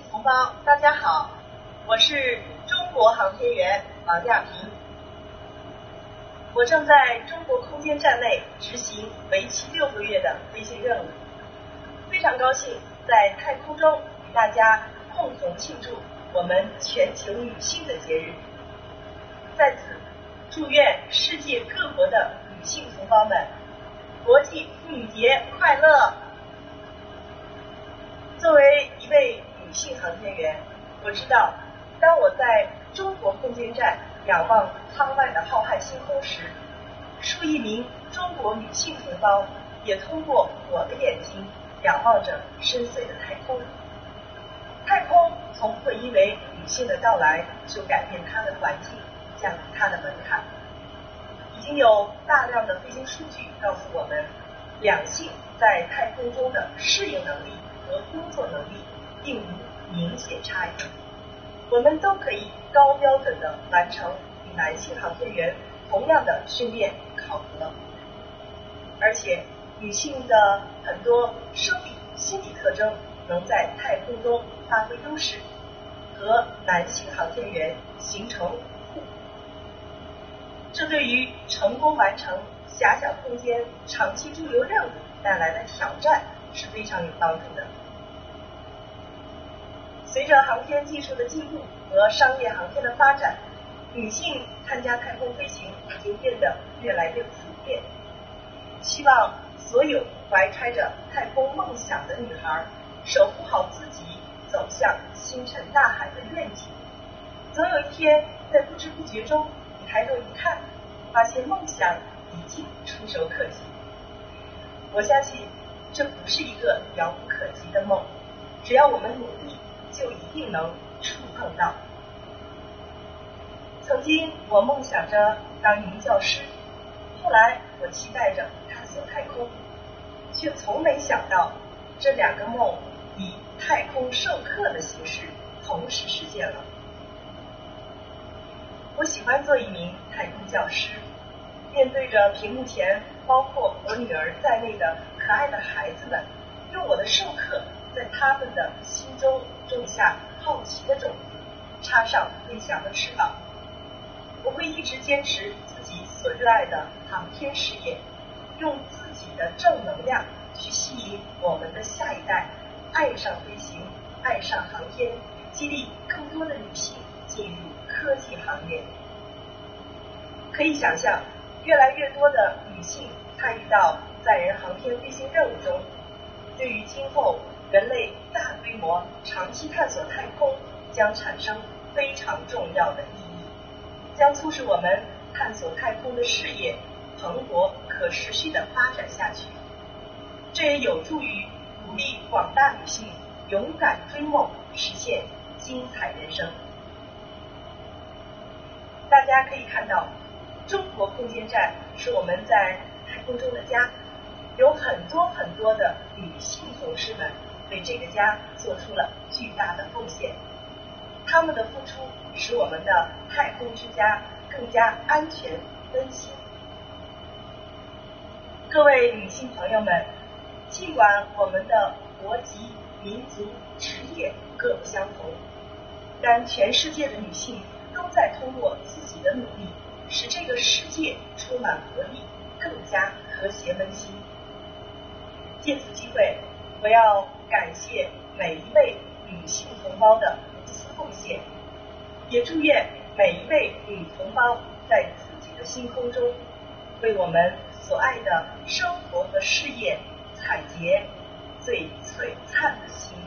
同胞，大家好，我是中国航天员王亚平，我正在中国空间站内执行为期六个月的飞行任务，非常高兴在太空中与大家共同庆祝我们全球女性的节日，在此祝愿世界各国的女性同胞们国际妇女节快乐！作为一性航天员，我知道，当我在中国空间站仰望舱外的浩瀚星空时，数亿名中国女性同胞也通过我的眼睛仰望着深邃的太空。太空从不会因为女性的到来就改变它的环境，降低它的门槛。已经有大量的飞行数据告诉我们，两性在太空中的适应能力和工作能力。并无明显差异，我们都可以高标准的完成与男性航天员同样的训练考核，而且女性的很多生理、心理特征能在太空中发挥优势，和男性航天员形成互补，这对于成功完成狭小空间长期驻留任务带来的挑战是非常有帮助的。随着航天技术的进步和商业航天的发展，女性参加太空飞行已经变得越来越普遍。希望所有怀揣着太空梦想的女孩，守护好自己走向星辰大海的愿景。总有一天，在不知不觉中，抬头一看，发现梦想已经触手可及。我相信，这不是一个遥不可及的梦，只要我们努力。就一定能触碰到。曾经我梦想着当一名教师，后来我期待着探索太空，却从没想到这两个梦以太空授课的形式同时实现了。我喜欢做一名太空教师，面对着屏幕前包括我女儿在内的可爱的孩子们，用我的授课。在他们的心中种下好奇的种子，插上飞翔的翅膀。我会一直坚持自己所热爱的航天事业，用自己的正能量去吸引我们的下一代爱上飞行，爱上航天，激励更多的女性进入科技行业。可以想象，越来越多的女性参与到载人航天飞行任务中，对于今后。人类大规模长期探索太空将产生非常重要的意义，将促使我们探索太空的事业蓬勃可持续的发展下去。这也有助于鼓励广大女性勇敢追梦，实现精彩人生。大家可以看到，中国空间站是我们在太空中的家，有很多很多的女性同事们。为这个家做出了巨大的贡献，他们的付出使我们的太空之家更加安全温馨。各位女性朋友们，尽管我们的国籍、民族、职业各不相同，但全世界的女性都在通过自己的努力，使这个世界充满活力，更加和谐温馨。借此机会，我要。感谢每一位女性同胞的无私奉献，也祝愿每一位女同胞在自己的星空中，为我们所爱的生活和事业采撷最璀璨的星。